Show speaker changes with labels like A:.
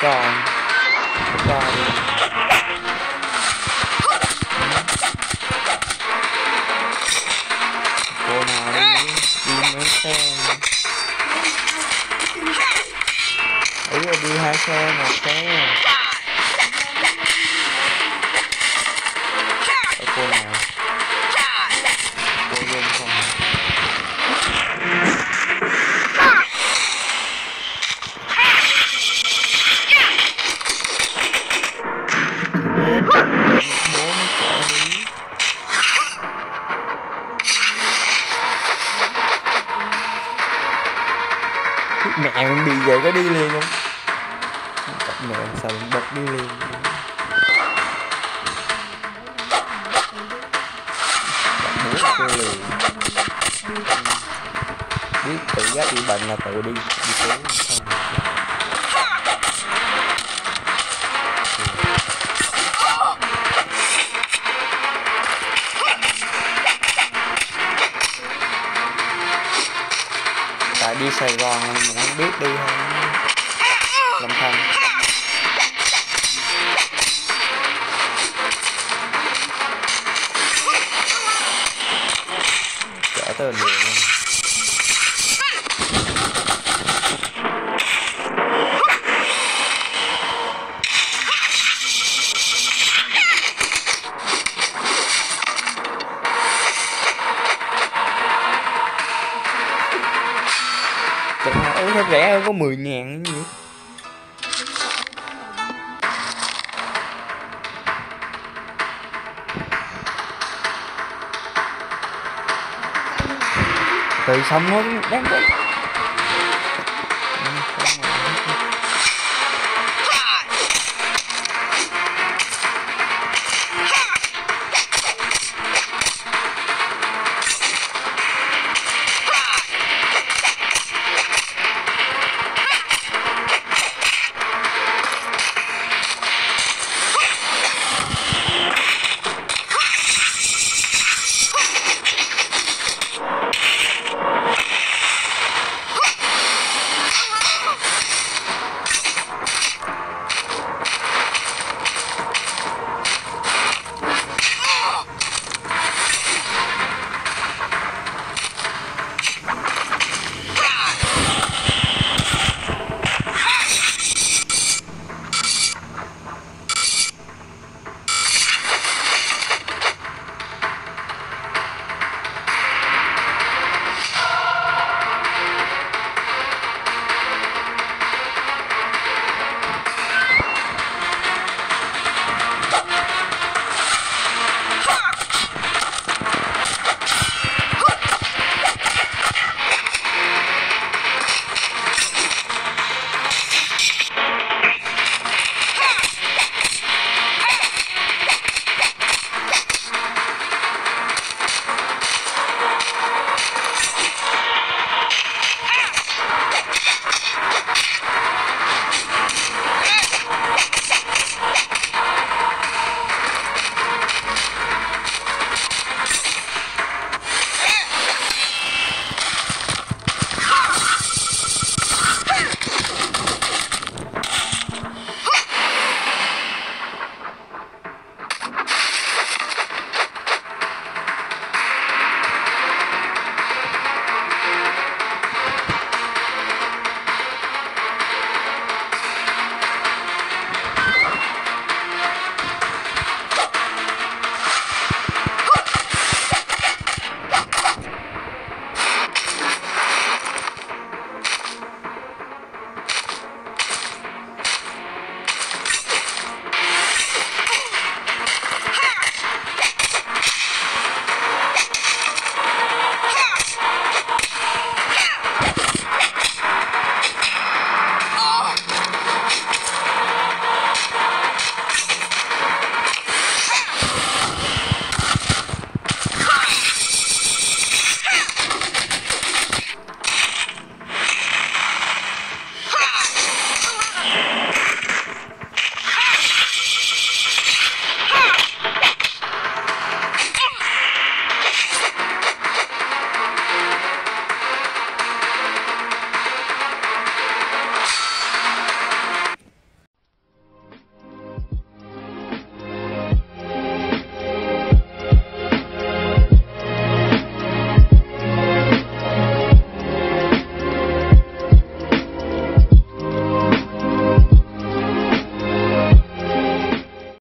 A: Không còn Không còn Cô nào đi Đi mấy xe mẹ mình bị vậy có đi liền không? Cặp mẹ sao mình bật đi liền. Cặp bố liền. Biết tự giác bị bệnh là tự đi đi xuống đi Sài Gòn mình không biết đi không lâm thành, chở tới bệnh có 10 ngàn cái gì Từ xong nó đáng quá